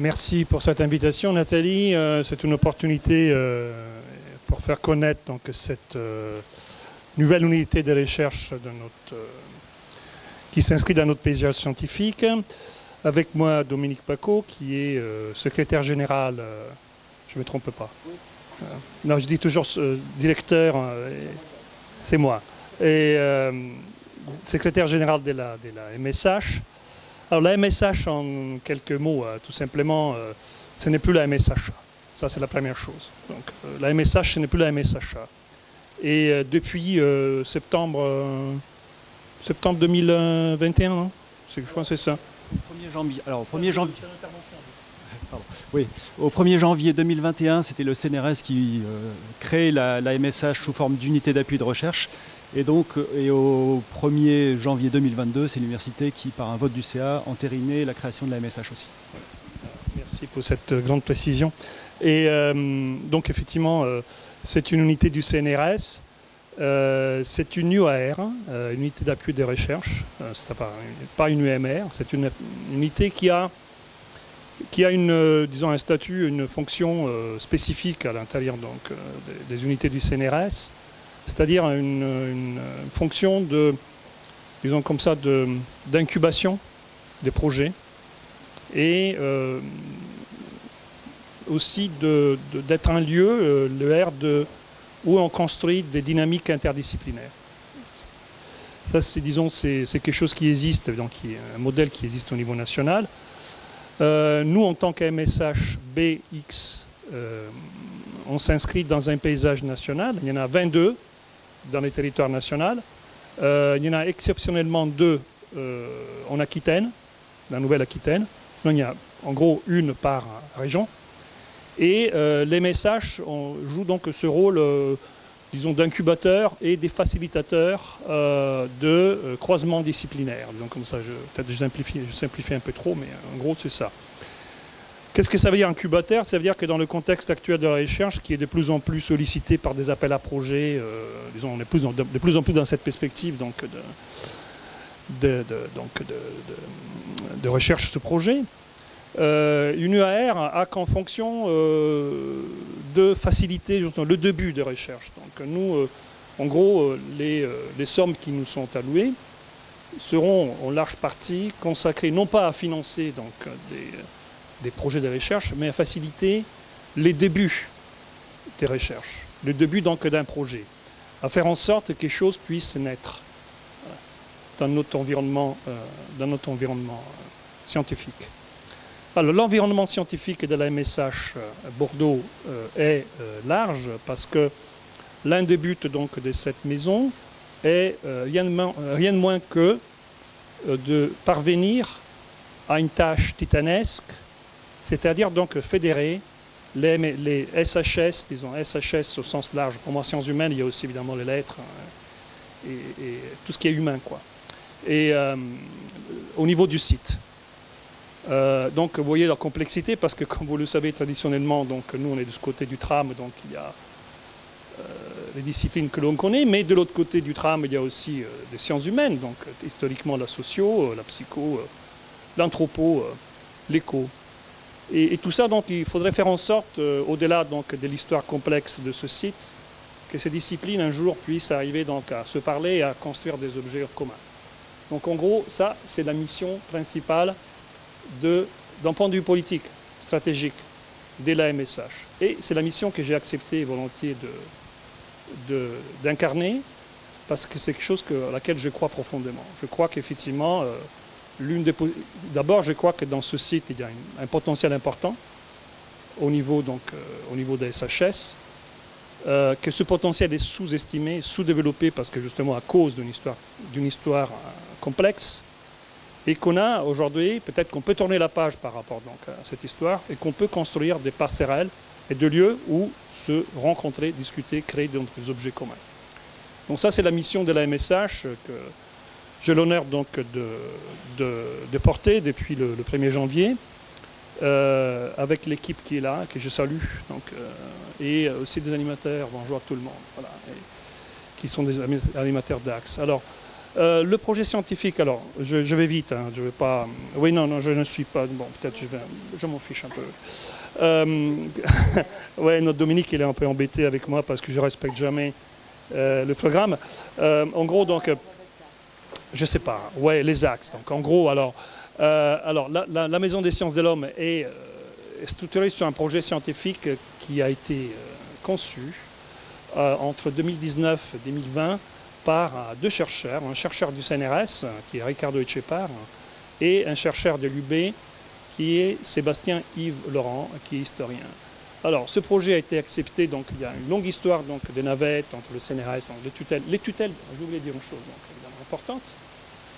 Merci pour cette invitation, Nathalie. Euh, c'est une opportunité euh, pour faire connaître donc, cette euh, nouvelle unité de recherche de notre, qui s'inscrit dans notre paysage scientifique. Avec moi, Dominique Paco, qui est secrétaire général. je ne me trompe pas. non, je dis toujours directeur, c'est moi. Et secrétaire général de la, de la MSH. Alors la MSH, en quelques mots, euh, tout simplement, euh, ce n'est plus la MSH. Ça, c'est la première chose. Donc euh, la MSH, ce n'est plus la MSH. Et depuis septembre, septembre 2021, je crois que c'est ça. 1er janvier. Alors, 1er janvier. Oui, au 1er janvier 2021, c'était le CNRS qui crée la, la, MSH sous forme d'unité d'appui de recherche. Et donc, et au 1er janvier 2022, c'est l'université qui, par un vote du CA, entérinait la création de la MSH aussi. Merci pour cette grande précision. Et euh, donc, effectivement, euh, c'est une unité du CNRS. Euh, c'est une UAR, une unité d'appui des recherches. c'est pas, pas, une UMR. C'est une, unité qui a, qui a une, disons, un statut, une fonction spécifique à l'intérieur donc, des, unités du CNRS c'est-à-dire une, fonction de, disons comme ça, d'incubation des projets et euh, aussi d'être un lieu, euh, le de, où on construit des dynamiques interdisciplinaires. Ça, c'est disons, c'est quelque chose qui existe, donc qui est un modèle qui existe au niveau national. Euh, nous, en tant qu'MSH BX, on s'inscrit dans un paysage national. Il y en a 22 dans les territoires nationaux. Euh, il y en a exceptionnellement deux euh, en Aquitaine, la Nouvelle-Aquitaine. Sinon, il y a en gros une par région. Et euh, les messages jouent donc ce rôle, disons, d'incubateur et des facilitateurs de croisement disciplinaire. Donc comme ça, peut-être je je simplifie un peu trop, mais en gros, c'est ça. Qu'est-ce que ça veut dire incubateur? Ça veut dire que dans le contexte actuel de la recherche, qui est de plus en plus sollicité par des appels à projets, euh, disons, on est de, plus en plus dans cette perspective donc de, recherche ce projet, euh, une UAR a qu'en fonction euh, de faciliter le début de recherche. Donc nous, en gros, les, les, sommes qui nous sont allouées seront en large partie consacrées non pas à financer donc, des des projets de recherche, mais à faciliter les débuts des recherches, le début donc d'un projet, à faire en sorte que quelque chose puisse naître dans notre environnement, euh, dans notre environnement euh, scientifique. Alors l'environnement scientifique de la MSH euh, Bordeaux est large parce que l'un des buts donc de cette maison est rien de moins que de parvenir à une tâche titanesque c'est-à-dire donc fédérer les, SHS, disons SHS au sens large. Pour moi, sciences humaines, il y a aussi évidemment les lettres hein, et, tout ce qui est humain, quoi. Et euh, au niveau du site. Euh, donc, vous voyez la complexité, parce que comme vous le savez traditionnellement, donc nous on est de ce côté du tram, donc il y a euh, les disciplines que l'on connaît, mais de l'autre côté du tram, il y a aussi les sciences humaines, donc historiquement la socio, la psycho, l'anthropo, l'éco. Et, tout ça, donc, il faudrait faire en sorte, euh, au-delà donc, de l'histoire complexe de ce site, que ces disciplines un jour puissent arriver donc, à se parler et à construire des objets communs. Donc en gros, ça, c'est la mission principale d'un point de vue politique, stratégique, de la MSH. Et c'est la mission que j'ai accepté volontiers d'incarner, parce que c'est quelque chose à laquelle je crois profondément. Je crois qu'effectivement, euh, D'abord, je crois que dans ce site, il y a un potentiel important au niveau, donc, euh, au niveau des SHS, euh, que ce potentiel est sous-estimé, sous-développé, parce que justement à cause d'une histoire, histoire euh, complexe, et qu'on a aujourd'hui, peut-être qu'on peut tourner la page par rapport donc, à cette histoire, et qu'on peut construire des passerelles et des lieux où se rencontrer, discuter, créer des objets communs. Donc ça, c'est la mission de la MSH que j'ai l'honneur donc de, porter depuis le, 1er janvier euh, avec l'équipe qui est là, que je salue, donc, euh, et aussi des animateurs, bonjour à tout le monde, qui sont des animateurs d'Axe. Alors, le projet scientifique, alors je, vais vite, hein, je vais pas. Oui, non, non, je ne suis pas. Bon, peut-être je. Je m'en fiche un peu. Euh, ouais, notre Dominique, il est un peu embêté avec moi parce que je respecte jamais le programme. en gros, donc, je sais pas. Ouais, les axes. Donc, en gros, alors, alors la, la, Maison des sciences de l'homme est structurée sur un projet scientifique qui a été conçu euh, entre 2019 et 2020 par euh, deux chercheurs, un chercheur du CNRS, qui est Ricardo Etchepar, et un chercheur de l'UB, qui est Sébastien Yves Laurent, qui est historien. Alors, ce projet a été accepté, donc il y a une longue histoire donc, des navettes entre le CNRS, les tutelles. Les tutelles, je voulais dire une chose importante,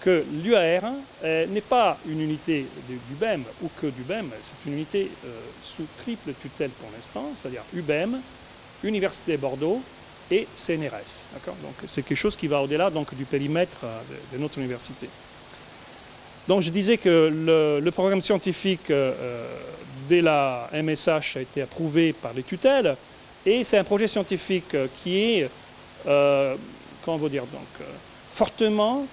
que l'UAR euh, n'est pas une unité du BEM ou que du BEM, c'est une unité sous triple tutelle pour l'instant, c'est-à-dire UBEM, Université Bordeaux et CNRS. Donc c'est quelque chose qui va au-delà donc, du périmètre euh, de, notre université. Donc je disais que le, programme scientifique euh, euh, de la MSH a été approuvé par les tutelles et c'est un projet scientifique qui est, comment vous dire, donc, fortement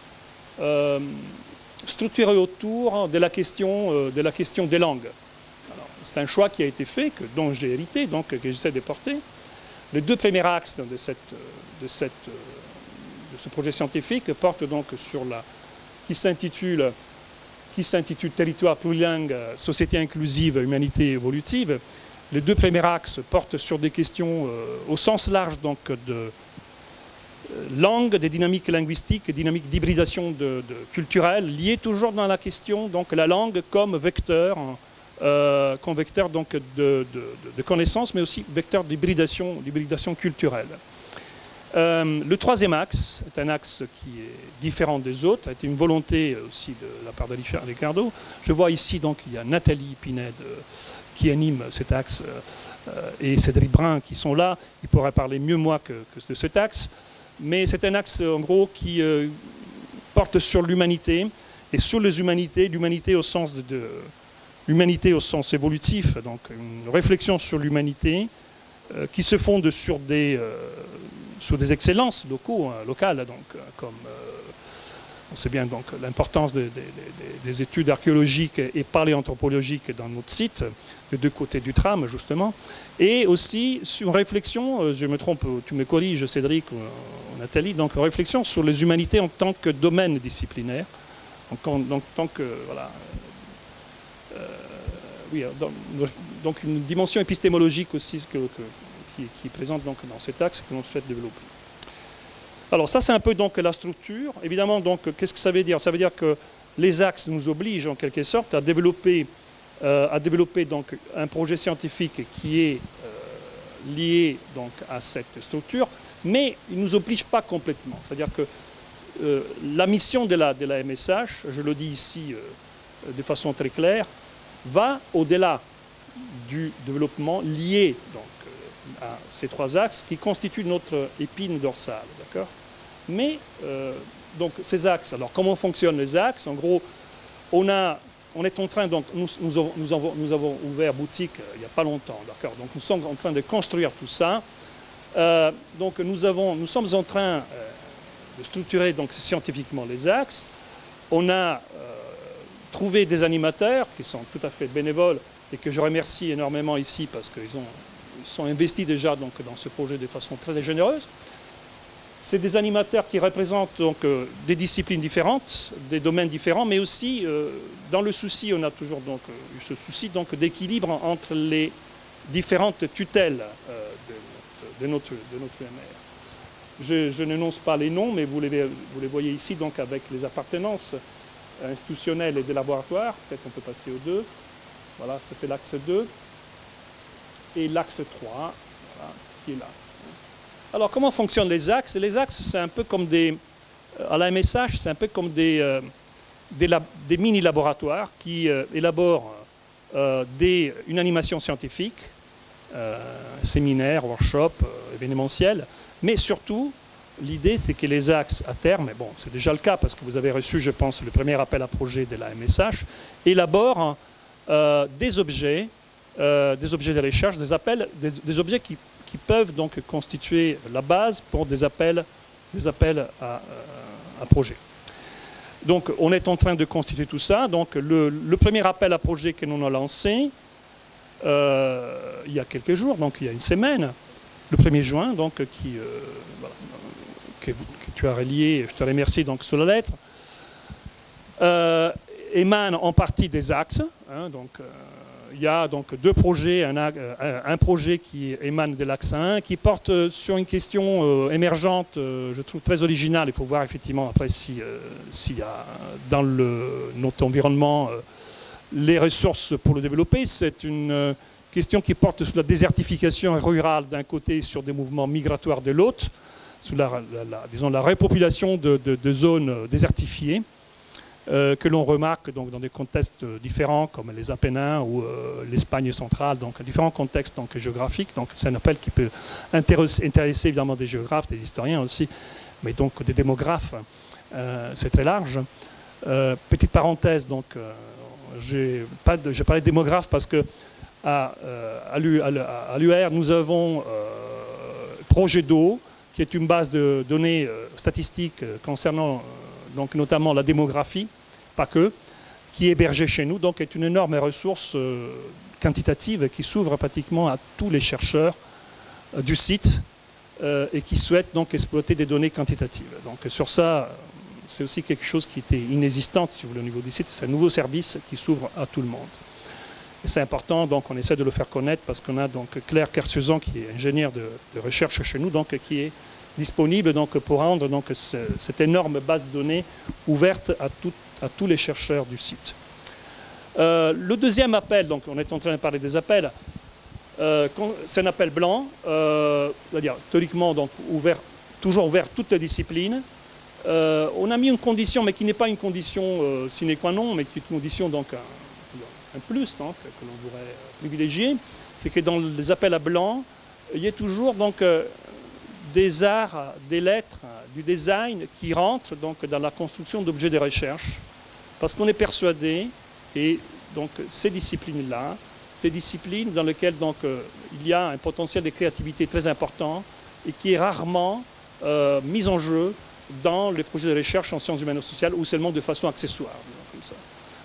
structuré autour de la question, de la question des langues. C'est un choix qui a été fait, que, dont j'ai hérité, donc que j'essaie de porter. Les deux premiers axes de, cette, de, cette, de ce projet scientifique portent donc sur la. qui s'intitule qui s'intitule Territoire plurilingue, société inclusive, humanité évolutive. Les deux premiers axes portent sur des questions euh, au sens large de euh, langue, des dynamiques linguistiques, des dynamiques d'hybridation de, culturelle, liées toujours dans la question donc la langue comme vecteur euh, donc de, connaissances, mais aussi vecteur d'hybridation culturelle. Euh, le troisième axe est un axe qui est différent des autres, a été une volonté aussi de la part de Ricardo. Je vois ici donc il y a Nathalie Pined euh, qui anime cet axe et Cédric Brun qui sont là. Ils pourraient parler mieux moi que, de cet axe, mais c'est un axe en gros qui porte sur l'humanité et sur les humanités, l'humanité au sens de l'humanité au sens évolutif, donc une réflexion sur l'humanité euh, qui se fonde sur des, euh, sur des excellences locaux, hein, locales, donc, euh, comme on sait bien donc l'importance des études archéologiques et paléanthropologiques dans notre site, de deux côtés du tram justement, et aussi sur une réflexion, je me trompe, tu me corriges Cédric ou Nathalie, donc une réflexion sur les humanités en tant que domaine disciplinaire, en, donc, tant que voilà, euh, donc une dimension épistémologique aussi qui, est présente donc dans cet axe que l'on souhaite développer. Alors ça c'est un peu donc la structure. Évidemment donc qu'est-ce que ça veut dire? Ça veut dire que les axes nous obligent en quelque sorte à développer, euh, à développer donc un projet scientifique qui est euh, lié donc à cette structure, mais il ne nous oblige pas complètement. C'est-à-dire que la mission de la, de la MSH, je le dis ici de façon très claire, va au-delà du développement lié euh, à ces trois axes qui constituent notre épine dorsale. D'accord? Mais euh, donc ces axes, alors comment fonctionnent les axes? En gros, on, a, on est en train, donc nous, nous, avons, nous, avons, ouvert boutique euh, il n'y a pas longtemps, d'accord? Donc nous sommes en train de construire tout ça. donc nous, avons, nous sommes en train de structurer donc, scientifiquement les axes. On a trouver des animateurs qui sont tout à fait bénévoles et que je remercie énormément ici parce qu'ils ont, sont investis déjà donc, dans ce projet de façon très généreuse. C'est des animateurs qui représentent donc, euh, des disciplines différentes, des domaines différents, mais aussi euh, dans le souci, on a toujours donc, euh, eu ce souci d'équilibre entre les différentes tutelles de, notre, de notre MR. Je, je n'énonce pas les noms, mais vous les, vous les voyez ici donc, avec les appartenances institutionnel et des laboratoires. Peut-être qu'on peut passer aux deux. Voilà, ça c'est l'axe 2. Et l'axe 3, voilà, qui est là. Alors comment fonctionnent les axes? Les axes, c'est un peu comme des... À la MSH, c'est un peu comme des, euh, des, mini-laboratoires qui euh, élaborent euh, des, une animation scientifique, séminaire, workshop, événementiel, mais surtout L'idée, c'est que les axes à terme, et bon, c'est déjà le cas parce que vous avez reçu, je pense, le premier appel à projet de la MSH, élaborent euh, des objets, euh, des objets de recherche, des appels, des, objets qui, peuvent donc constituer la base pour des appels, à, euh, projet. Donc on est en train de constituer tout ça. Donc le, premier appel à projet que nous avons lancé euh, il y a quelques jours, donc il y a une semaine, le 1er juin, donc qui, que, tu as relié, je te remercie donc sur la lettre, émane en partie des axes. Hein, donc, il y a donc deux projets, un, un, projet qui émane de l'axe 1, qui porte sur une question émergente, je trouve très originale. Il faut voir effectivement après s'il y a dans le, notre environnement les ressources pour le développer. C'est une question qui porte sur la désertification rurale d'un côté sur des mouvements migratoires de l'autre, sur la, disons, la repopulation de, zones désertifiées. Euh, que l'on remarque donc, dans des contextes différents comme les Apennins ou euh, l'Espagne centrale, donc différents contextes donc, géographiques. Donc c'est un appel qui peut intéresser, évidemment des géographes, des historiens aussi, mais donc des démographes. Euh, c'est très large. petite parenthèse, donc, j'ai parlé de démographes parce que à, à l'UR, nous avons Projet d'eau, qui est une base de données statistiques concernant donc notamment la démographie, pas que, qui est hébergée chez nous, donc est une énorme ressource quantitative qui s'ouvre pratiquement à tous les chercheurs du site et qui souhaitent donc exploiter des données quantitatives. Donc sur ça, c'est aussi quelque chose qui était inexistant, si vous voulez, au niveau du site. C'est un nouveau service qui s'ouvre à tout le monde c'est important, donc on essaie de le faire connaître parce qu'on a donc Claire Kersuzan qui est ingénieure de, recherche chez nous, donc qui est disponible donc pour rendre donc cette énorme base de données ouverte à, à tous les chercheurs du site. Euh, le deuxième appel, donc on est en train de parler des appels, euh, c'est un appel blanc, euh, dire théoriquement donc ouvert, toujours ouvert toutes les disciplines. On a mis une condition, mais qui n'est pas une condition sine qua non, mais qui est une condition donc un plus que, l'on voudrait privilégier, c'est que dans les appels à blanc, il y a toujours donc des arts, des lettres, du design qui rentrent donc dans la construction d'objets de recherche, parce qu'on est persuadé, et donc ces disciplines-là, ces disciplines dans lesquelles euh, il y a un potentiel de créativité très important et qui est rarement euh, mis en jeu dans les projets de recherche en sciences humaines et sociales ou seulement de façon accessoire.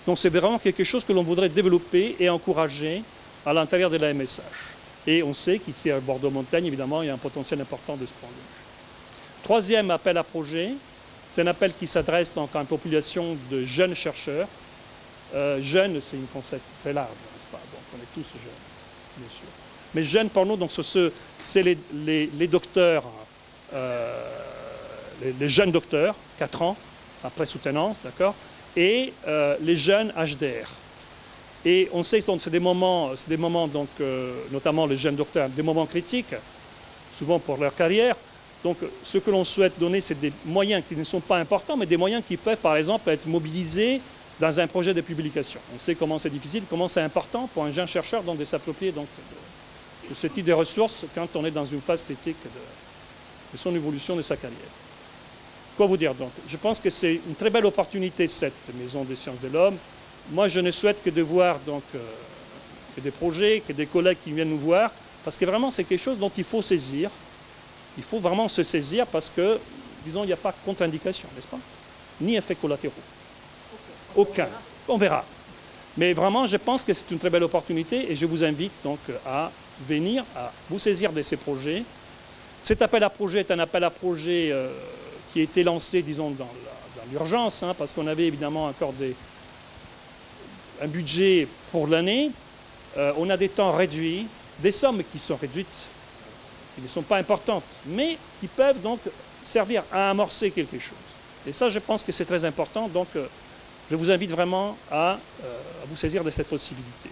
Donc c'est vraiment quelque chose que l'on voudrait développer et encourager à l'intérieur de la MSH. Et on sait qu'ici à Bordeaux-Montagne, évidemment, il y a un potentiel important de ce point de vue. Troisième appel à projet, c'est un appel qui s'adresse donc à une population de jeunes chercheurs. Euh, jeunes, c'est un concept très large, n'est-ce pas? Donc on est tous jeunes, bien sûr. Mais jeunes pour nous, c'est les, docteurs, euh, les, les, jeunes docteurs, 4 ans, après soutenance, d'accord? Et euh, les jeunes HDR. Et on sait que c'est des moments, des moments donc, euh, notamment les jeunes docteurs, des moments critiques, souvent pour leur carrière. Donc ce que l'on souhaite donner, c'est des moyens qui ne sont pas importants, mais des moyens qui peuvent, par exemple, être mobilisés dans un projet de publication. On sait comment c'est difficile, comment c'est important pour un jeune chercheur de s'approprier donc, de, ce type de ressources quand on est dans une phase critique de son évolution de sa carrière. Quoi vous dire donc? Je pense que c'est une très belle opportunité, cette maison des sciences de l'homme. Moi, je ne souhaite que de voir donc, euh, que des projets, que des collègues qui viennent nous voir, parce que vraiment, c'est quelque chose dont il faut saisir. Il faut vraiment se saisir parce que, disons, il n'y a pas contre-indication, n'est-ce pas? Ni effet collatéraux. Aucun. On verra. Mais vraiment, je pense que c'est une très belle opportunité et je vous invite donc à venir, à vous saisir de ces projets. Cet appel à projet est un appel à projet euh, qui a été lancé, disons, dans l'urgence, hein, parce qu'on avait évidemment encore des, un budget pour l'année. Euh, on a des temps réduits, des sommes qui sont réduites, qui ne sont pas importantes, mais qui peuvent donc servir à amorcer quelque chose. Et ça, je pense que c'est très important. Donc, euh, je vous invite vraiment à, euh, à, vous saisir de cette possibilité.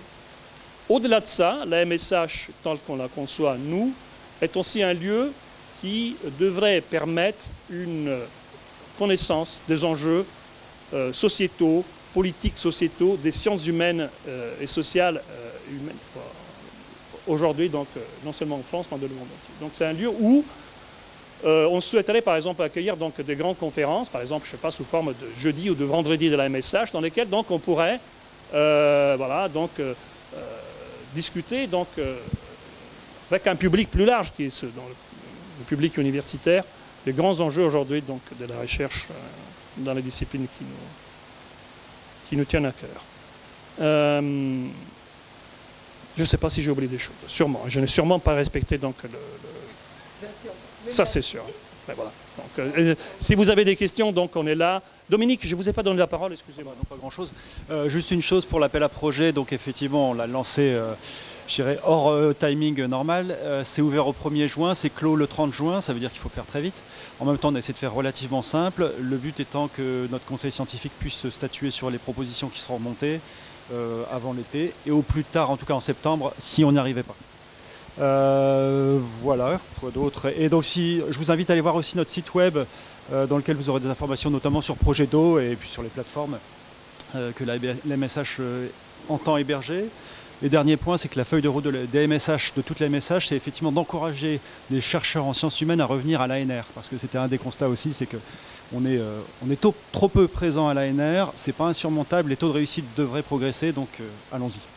Au-delà de ça, la MSH, telle qu'on la conçoit, nous, est aussi un lieu qui devrait permettre une connaissance des enjeux sociétaux, politiques sociétaux, des sciences humaines euh, et sociales euh, humaines, aujourd'hui, donc non seulement en France, mais dans le monde entier. Donc c'est un lieu où on souhaiterait par exemple accueillir donc, des grandes conférences, par exemple, je sais pas, sous forme de jeudi ou de vendredi de la MSH, dans lesquelles donc, on pourrait voilà, donc, discuter donc, avec un public plus large, qui est ce, le, public universitaire, les grands enjeux aujourd'hui donc, de la recherche euh, dans les disciplines qui nous, qui nous tiennent à cœur. Euh, je ne sais pas si j'ai oublié des choses. Sûrement. Je n'ai sûrement pas respecté donc le. Ça, c'est sûr. Ben voilà. donc, euh, si vous avez des questions, donc on est là. Dominique, je ne vous ai pas donné la parole, excusez-moi. Non, pas grand-chose. Euh, juste une chose pour l'appel à projet. Donc, effectivement, on l'a lancé, je dirais, hors euh, timing normal. Euh, c'est ouvert au 1er juin, c'est clos le 30 juin. Ça veut dire qu'il faut faire très vite. En même temps, on essaie de faire relativement simple. Le but étant que notre conseil scientifique puisse statuer sur les propositions qui seront remontées euh, avant l'été et au plus tard, en tout cas en septembre, si on n'y arrivait pas. Euh, voilà, quoi d'autre? Et donc, si, je vous invite à aller voir aussi notre site web dans lequel vous aurez des informations notamment sur Projet d'eau et puis sur les plateformes que la MSH euh, entend héberger. Et dernier point, c'est que la feuille de route de des MSH, de toute la MSH, c'est effectivement d'encourager les chercheurs en sciences humaines à revenir à l'ANR. Parce que c'était un des constats aussi, c'est que on est, euh, trop peu présent à l'ANR, c'est pas insurmontable, les taux de réussite devraient progresser, donc euh, allons-y.